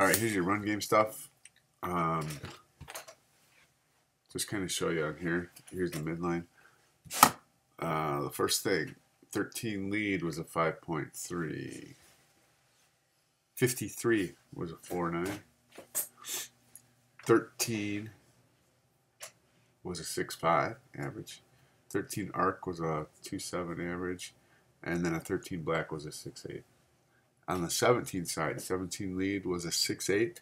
All right, here's your run game stuff. Um, just kind of show you on here. Here's the midline. Uh, the first thing, 13 lead was a 5.3. 53 was a 4.9. 13 was a 6.5 average. 13 arc was a 2.7 average. And then a 13 black was a 6.8. On the 17 side, 17 lead was a 6.8.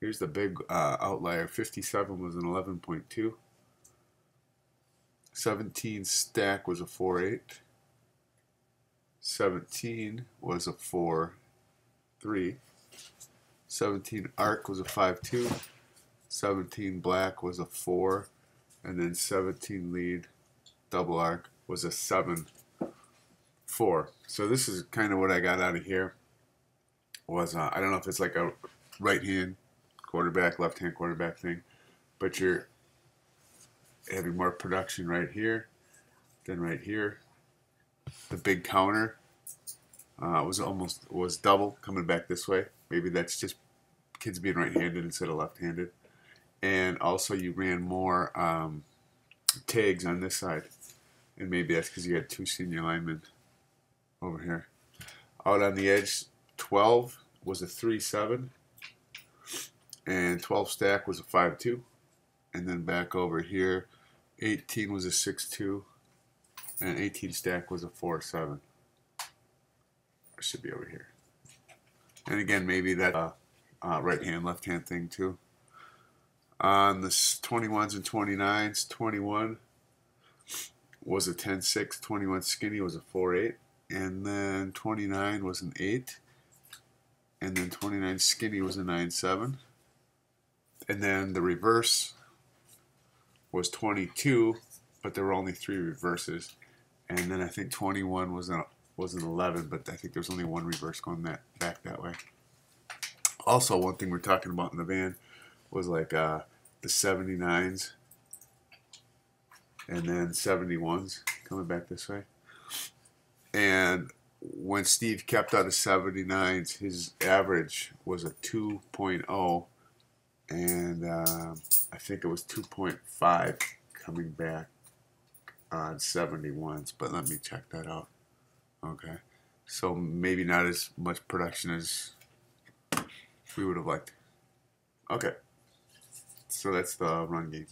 Here's the big uh, outlier. 57 was an 11.2. 17 stack was a 4.8. 17 was a 4.3. 17 arc was a 5.2. 17 black was a 4. And then 17 lead double arc was a 7 4. So this is kind of what I got out of here was uh, I don't know if it's like a right hand quarterback, left hand quarterback thing, but you're having more production right here than right here. The big counter uh, was almost was double coming back this way. Maybe that's just kids being right-handed instead of left-handed. And also you ran more um, tags on this side, and maybe that's because you had two senior linemen over here. Out on the edge, 12 was a 3-7 and 12 stack was a 5-2 and then back over here 18 was a 6-2 and 18 stack was a 4-7 it should be over here. And again maybe that uh, uh, right hand left hand thing too. On the 21s and 29s 21 was a 10-6 21 skinny was a 4-8 and then 29 was an 8 and then 29 skinny was a 9-7 and then the reverse was 22 but there were only three reverses. And then I think 21 was an was an 11 but I think there's only one reverse going that back that way. Also one thing we're talking about in the van was like uh, the 79s and then 71s coming back this way. And when Steve kept out of 79s, his average was a 2.0, and uh, I think it was 2.5 coming back on 71s, but let me check that out. Okay, so maybe not as much production as we would have liked. Okay, so that's the run game.